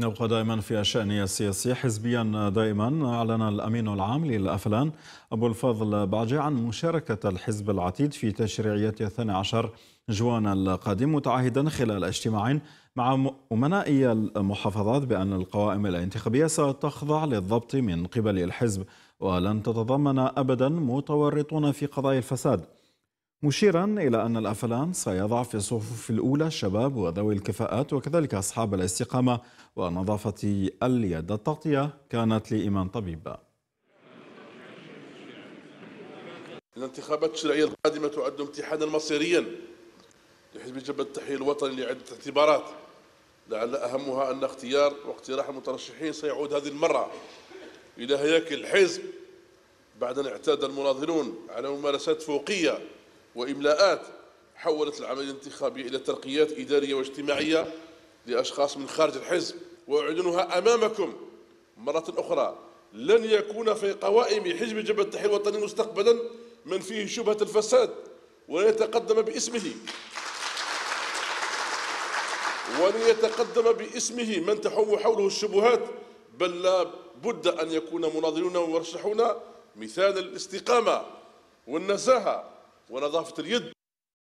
نبقى دائما في الشأن السياسي. حزبيا دائما أعلن الأمين العام للأفلان أبو الفضل باجي عن مشاركة الحزب العتيد في تشريعية 12 جوان القادم متعهدا خلال اجتماع مع أمناء المحافظات بأن القوائم الانتخابية ستخضع للضبط من قبل الحزب ولن تتضمن أبدا متورطون في قضايا الفساد. مشيرا إلى أن الأفلان سيضع في الصفوف الأولى الشباب وذوي الكفاءات وكذلك أصحاب الاستقامة ونظافة اليد التغطية كانت لإيمان طبيب. الانتخابات الشرعية القادمة تعد امتحانا مصيريا لحزب جبهة التحرير الوطني لعدة اعتبارات لعل أهمها أن اختيار واقتراح المترشحين سيعود هذه المرة إلى هياكل الحزب بعد أن اعتاد المناظرون على ممارسات فوقية وإملاءات حولت العملية الانتخابية إلى ترقيات إدارية واجتماعية لأشخاص من خارج الحزب وأعلنها أمامكم مرة أخرى. لن يكون في قوائم حزب جبهة التحرير الوطني مستقبلا من فيه شبهة الفساد ويتقدم باسمه. وليتقدم باسمه من تحوم حوله الشبهات بل لا بد أن يكون مناظرون ومرشحون مثال الاستقامة والنزاهة. ونظافة اليد.